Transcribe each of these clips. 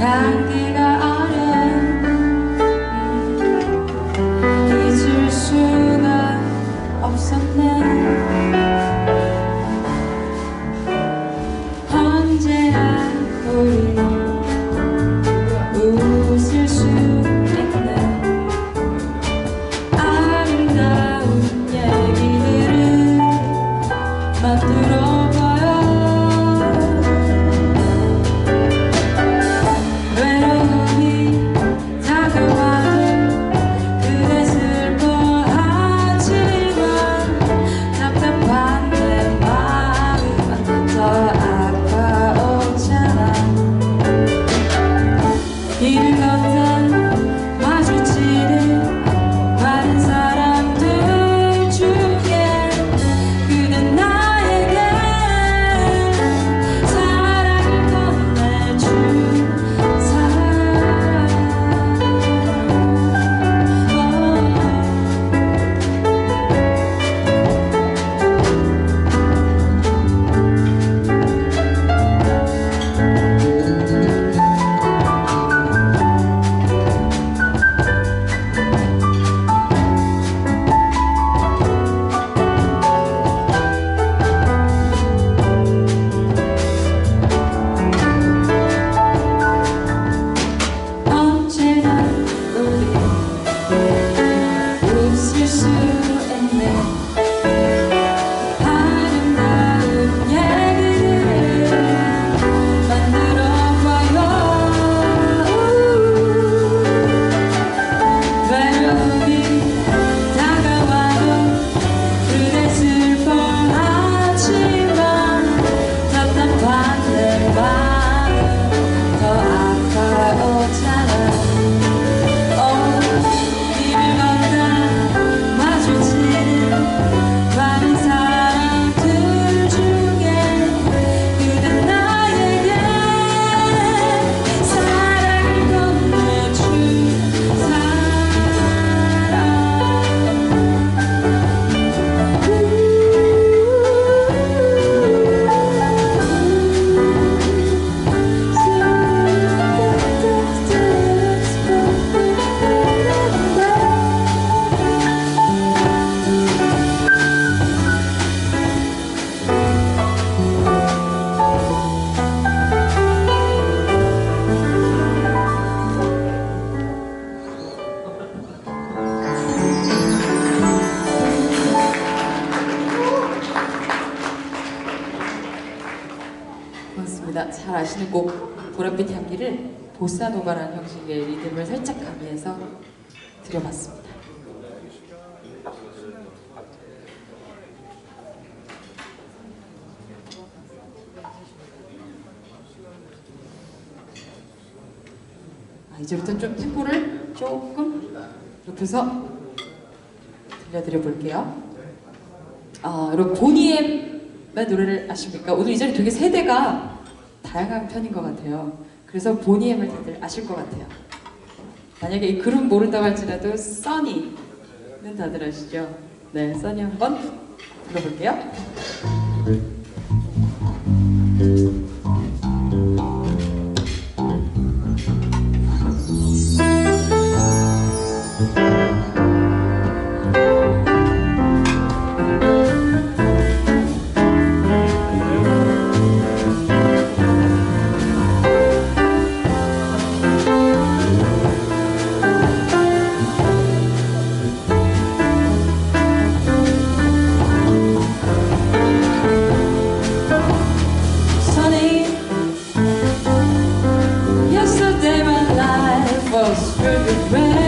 향 잘 아시는 곡 보랏빛 향기를 보사노바라는 형식의 리듬을 살짝 가미해서 드려봤습니다. 아, 이제부터 좀 템포를 조금 높여서 들려드려 볼게요. 아, 여러분 보니엠의 노래를 아십니까? 오늘 이 자리 되게 세대가 다양한 편인 것 같아요. 그래서 보니엠을 다들 아실 것 같아요. 만약에 이 그룹 모른다고 할지라도 써니는 다들 아시죠? 네, 써니 한번 들어볼게요. so screw the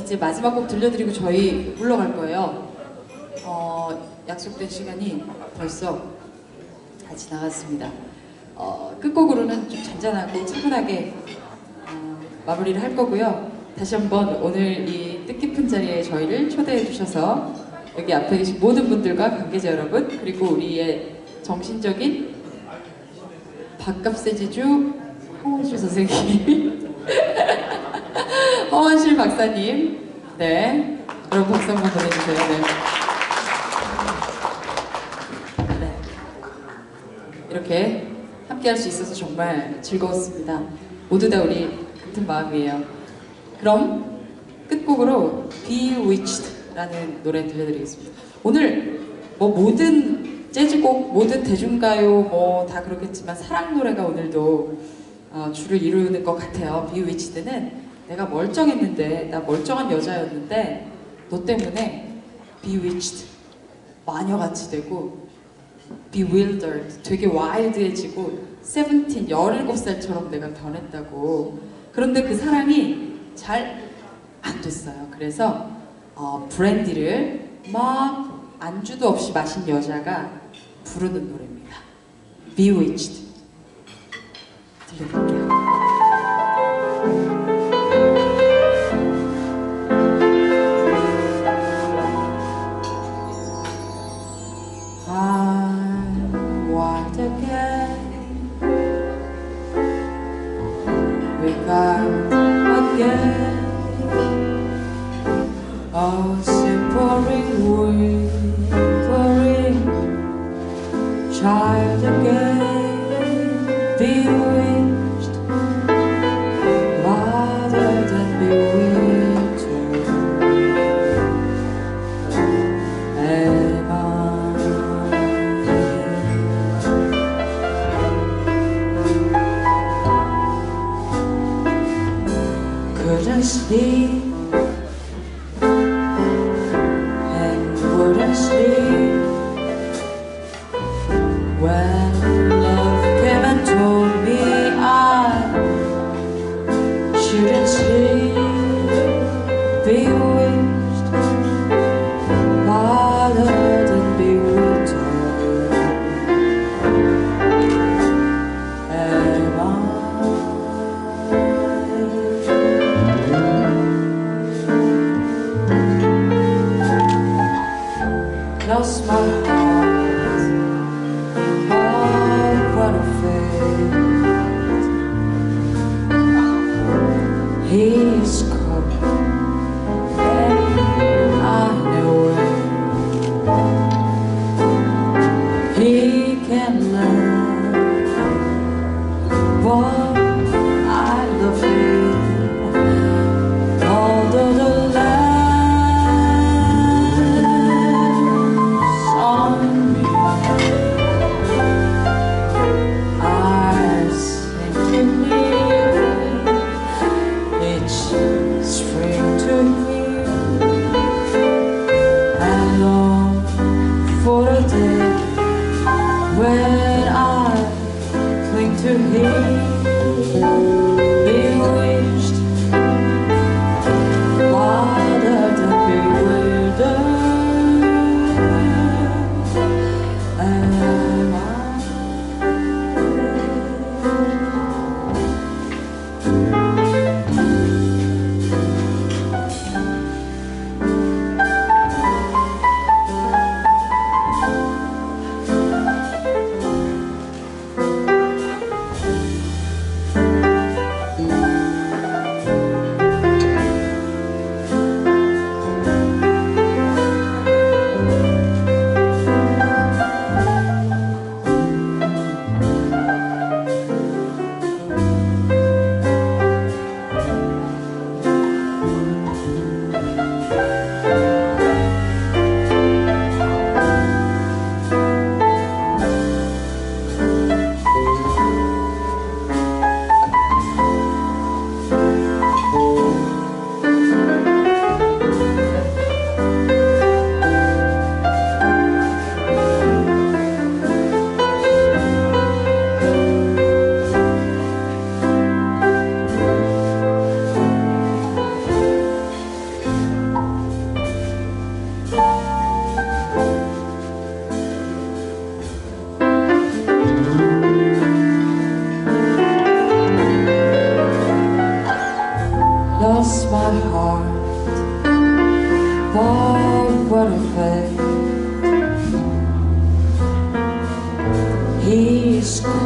이제 마지막 곡 들려드리고 저희 물러갈 거예요. 어, 약속된 시간이 벌써 다 지나갔습니다. 어, 끝곡으로는 좀 잔잔하고 차분하게 어, 마무리를 할 거고요. 다시 한번 오늘 이 뜻깊은 자리에 저희를 초대해 주셔서 여기 앞에 계신 모든 분들과 관계자 여러분 그리고 우리의 정신적인 밥값세지주 황원실 선생님 허원실 박사님 네 여러분 박수 한번 보내주세요 네. 네. 이렇게 함께 할 수 있어서 정말 즐거웠습니다 모두 다 우리 같은 마음이에요 그럼 끝곡으로 Bewitched라는 노래 들려드리겠습니다. 오늘 뭐 모든 재즈곡, 모든 대중가요 뭐 다 그렇겠지만 사랑 노래가 오늘도 어, 주를 이루는 것 같아요. Bewitched는 내가 멀쩡했는데 나 멀쩡한 여자였는데 너 때문에 Bewitched 마녀같이 되고 bewildered 되게 와일드해지고 17 17살처럼 내가 변했다고. 그런데 그 사랑이 잘 안 됐어요. 그래서 어, 브랜디를 막 안주도 없이 마신 여자가 부르는 노래입니다. Bewitched. 들려드릴게요 left again we part again Oh nos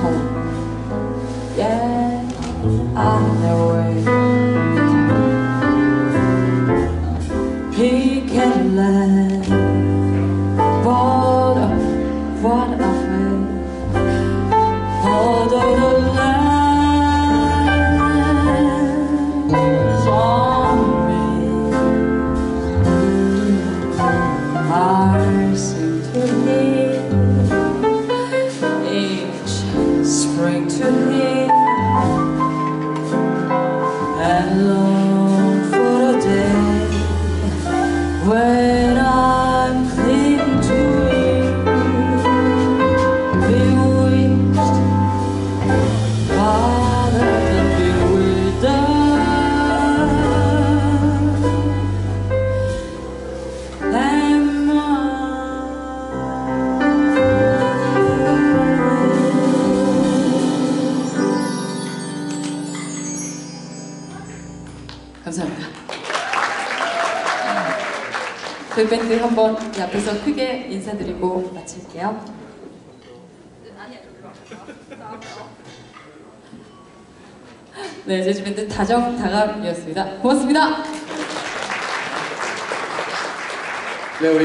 home. Yeah, I. 저희 밴드 한번 이 앞에서 크게 인사드리고 마칠게요. 네, 제주 밴드 다정 다감이었습니다. 고맙습니다. 네, 우리